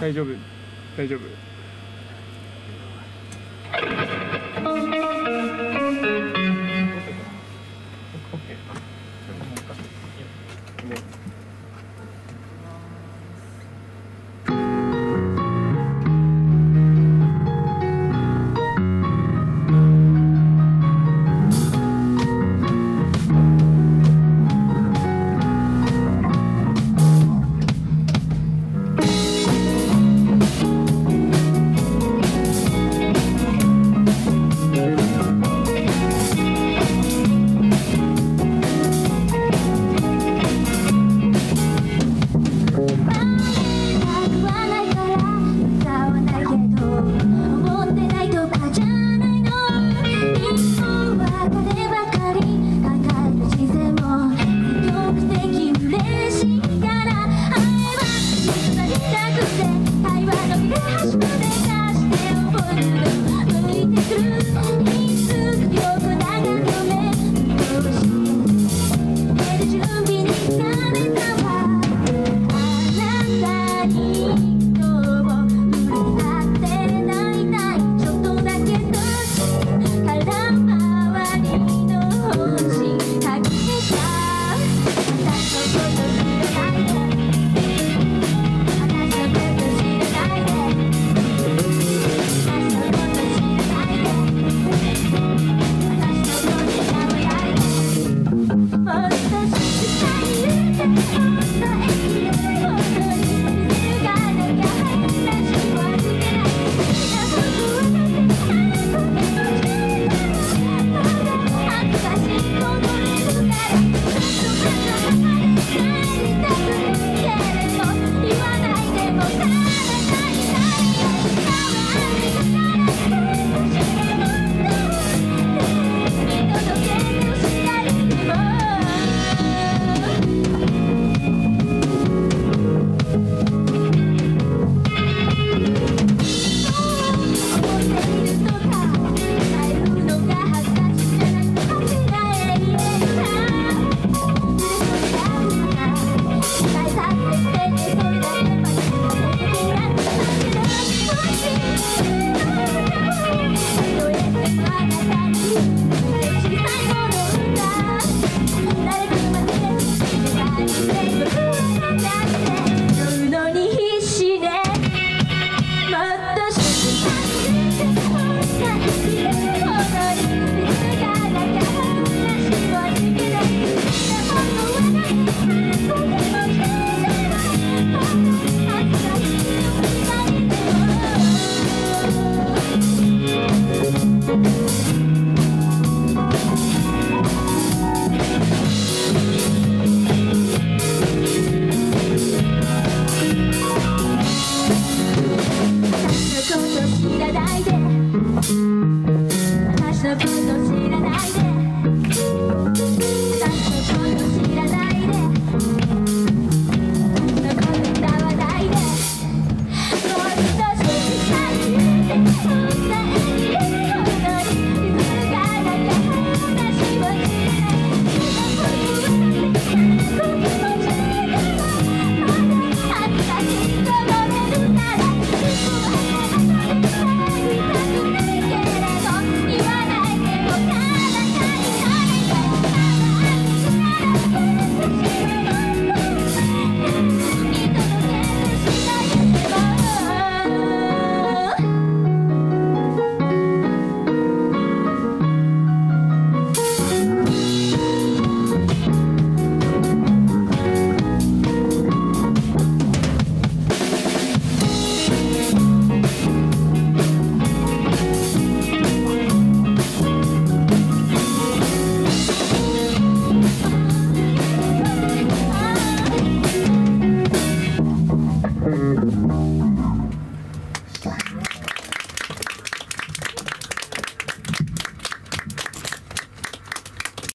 大丈夫。大丈夫。